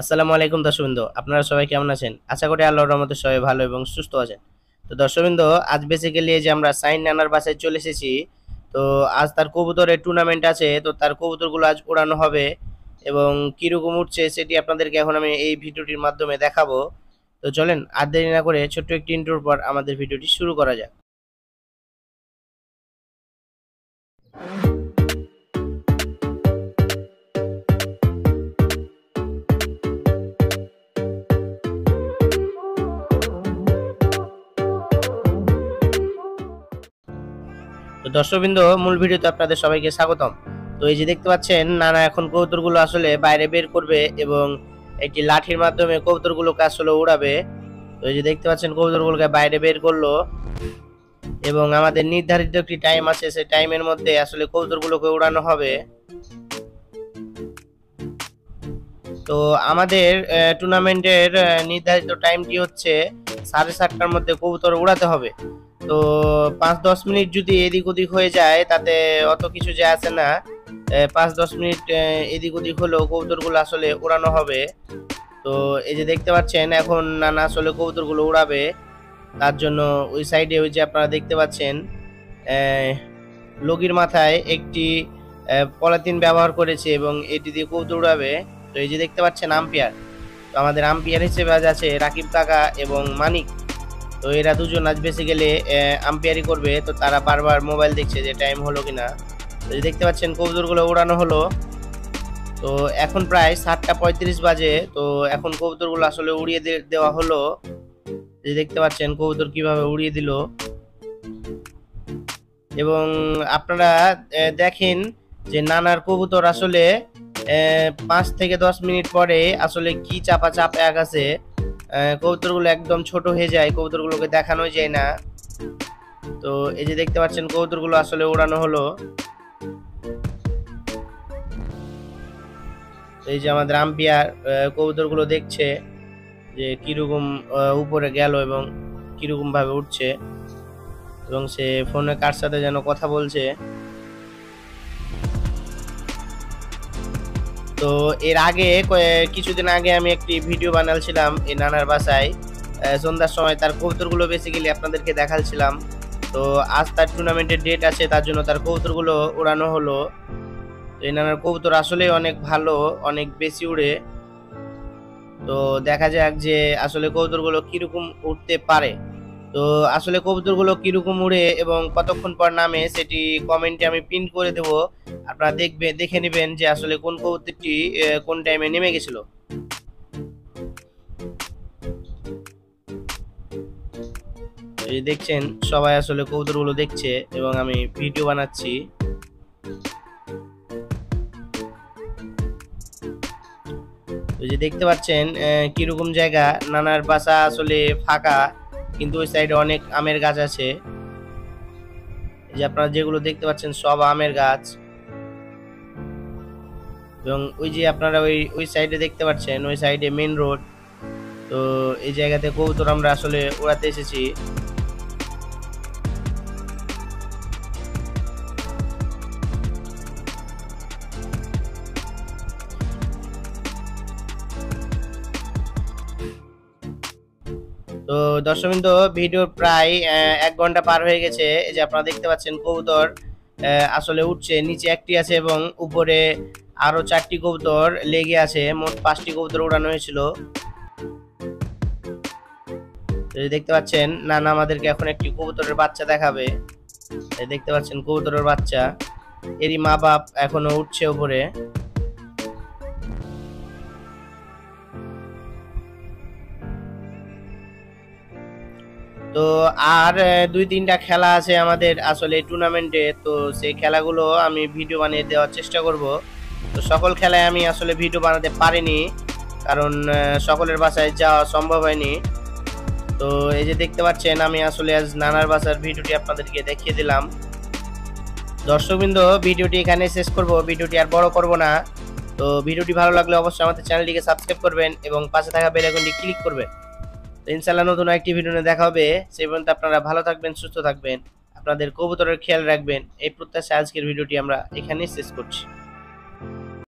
আসসালামু আলাইকুম দর্শকবৃন্দ, আপনারা সবাই কেমন আছেন? আশা করি আল্লাহর রহমতে সবাই ভালো এবং সুস্থ আছেন। তো দর্শকবৃন্দ, আজ বেসিক্যালি যে আমরা সাইন নানার বাসায় চলে এসেছি, তো আজ তার কবুতরের টুর্নামেন্ট আছে, তো তার কবুতরগুলো আজ উড়ানো হবে এবং কীরকম উঠছে সেটি আপনাদেরকে এখন আমি এই ভিডিওটির মাধ্যমে দেখাবো। তো চলেন, আর দেরি না করে ছোট্ট একটি ইন্ট্রোর পর আমাদের ভিডিওটি শুরু করা যাক। তো দর্শকবৃন্দ, মূল ভিডিওতে আপনাদের সবাইকে স্বাগতম। তো এই যে দেখতে পাচ্ছেন, নানা এখন কবুতরগুলো আসলে বাইরে বের করবে এবং একটি লাঠির মাধ্যমে কবুতরগুলোকে আসলে উড়াবে। তো এই যে দেখতে পাচ্ছেন, কবুতরগুলোকে বাইরে বের করল এবং আমাদের নির্ধারিত একটি টাইম আছে, সেই টাইমের মধ্যে আসলে কবুতরগুলোকে উড়ানো হবে। তো আমাদের টুর্নামেন্টের নির্ধারিত টাইমটি হচ্ছে সাড়ে সাতটার মধ্যে কবুতর উড়াতে হবে। তো পাঁচ দশ মিনিট যদি এদিক ওদিক হয়ে যায়, তাতে অত কিছু যায় আসে না পাঁচ দশ মিনিট এদিক ওদিক হলেও কবুতরগুলো আসলে উড়ানো হবে। তো এই যে দেখতে পাচ্ছেন, এখন নানা আসলে কবুতরগুলো উড়াবে। তার জন্য ওই সাইডে ওই যে আপনারা দেখতে পাচ্ছেন লগির মাথায় একটি পলিথিন ব্যবহার করেছে এবং এটি দিয়ে কবুতর উড়াবে। তো এই যে দেখতে পাচ্ছেন, আম্পিয়ার। তো আমাদের আম্পিয়ার হিসেবে আজ আছে রাকিব কাকা এবং মানিক। তো এরা দুজন আজ বেসিক্যালি আম্পিয়ারি করবে। তো তারা বারবার মোবাইল দেখছে যে টাইম হলো কিনা। তো দেখতে পাচ্ছেন, কবুতরগুলো উড়ানো হলো। তো এখন প্রায় সাতটা পঁয়ত্রিশ বাজে। তো এখন কবুতরগুলো আসলে উড়িয়ে দেওয়া হলো। যে দেখতে পাচ্ছেন, কবুতর কীভাবে উড়িয়ে দিল। এবং আপনারা দেখেন যে নানার কবুতর আসলে পাঁচ থেকে দশ মিনিট পরে আসলে কি চাপা চাপা এক আছে? কবুতরগুলো একদম ছোট হয়ে যায়, কবুতরগুলোকে দেখানো যায় না। তো এই যে দেখতে পাচ্ছেন, কবুতরগুলো আসলে উড়ানো হলো। এই যে আমাদের আম্পিয়ার কবুতরগুলো দেখছে যে কীরকম উপরে গেল এবং কীরকম ভাবে উঠছে। এবং সে ফোনে কার সাথে যেন কথা বলছে। তো এর আগে কিছুদিন আগে আমি একটি ভিডিও বানালছিলাম এই নানার বাসায়। সন্ধ্যার সময় তার কবুতরগুলো বেসিক্যালি আপনাদেরকে দেখালছিলাম। তো আজ তার টুর্নামেন্টের ডেট আছে, তার জন্য তার কবুতরগুলো উড়ানো হলো। তো এই নানার কবুতর আসলে অনেক ভালো, অনেক বেশি উড়ে। তো দেখা যাক যে আসলে কবুতরগুলো কীরকম উঠতে পারে। তো আসলে কবুতরগুলো কীরকম উড়ে এবং কতক্ষণ পর নামে সেটি কমেন্টে আমি প্রিন্ট করে দেব। আপনারা দেখবে, দেখে নেবেন যে আসলে কোন কবুতরটি কোন টাইমে নেমে গেছিল। এই দেখছেন, সবাই আসলে কবুতরগুলো দেখছে এবং আমি ভিডিও বানাচ্ছি। যে দেখতে পাচ্ছেন কীরকম জায়গা, নানার বাসা আসলে ফাঁকা। কিন্তু ওই সাইডে অনেক আমের গাছ আছে। যে আপনারা যেগুলো দেখতে পাচ্ছেন সব আমের গাছ। এবং ওই যে আপনারা ওই ওই সাইডে দেখতে পাচ্ছেন, ওই সাইডে মেন রোড তো এই জায়গাতে কবুতর আমরা আসলে ওড়াতে এসেছি। তো দর্শকবৃন্দ ভিডিও প্রায় এক ঘণ্টা পার হয়ে গেছে। এই যে আপনারা দেখতে পাচ্ছেন, কবুতর আসলে উঠছে, নিচে একটি আছে এবং উপরে আরও চারটি কবুতর লেগে আছে। মোট পাঁচটি কবুতর উড়ানো হয়েছিল। দেখতে পাচ্ছেন, নানা আমাদেরকে এখন একটি কবুতরের বাচ্চা দেখাবে। দেখতে পাচ্ছেন, কবুতরের বাচ্চা। এরই মা বাপ এখনও উঠছে উপরে। তো আর দুই তিনটা খেলা আছে আমাদের আসলে টুর্নামেন্টে তো সেই খেলাগুলো আমি ভিডিও বানিয়ে দেওয়ার চেষ্টা করব। তো সকল খেলায় আমি আসলে ভিডিও বানাতে পারিনি, কারণ সকলের বাসায় যাওয়া সম্ভব হয়নি। তো এই যে দেখতে পাচ্ছেন, আমি আসলে আজ নানার বাসার ভিডিওটি আপনাদেরকে দেখিয়ে দিলাম। দর্শকবৃন্দ ভিডিওটি এখানে শেষ করব ভিডিওটি আর বড় করব না। তো ভিডিওটি ভালো লাগলে অবশ্যই আমাদের চ্যানেলটিকে সাবস্ক্রাইব করবেন এবং পাশে থাকা বেল আইকনটি ক্লিক করবেন। তো ইনশাল্লাহ নতুন একটি ভিডিও দেখা হবে। সেই পর্যন্ত আপনারা ভালো থাকবেন, সুস্থ থাকবেন। আপনাদের কবুতরের খেয়াল রাখবেন। এই প্রত্যাশা আজকের ভিডিওটি আমরা এখানেই শেষ করছি।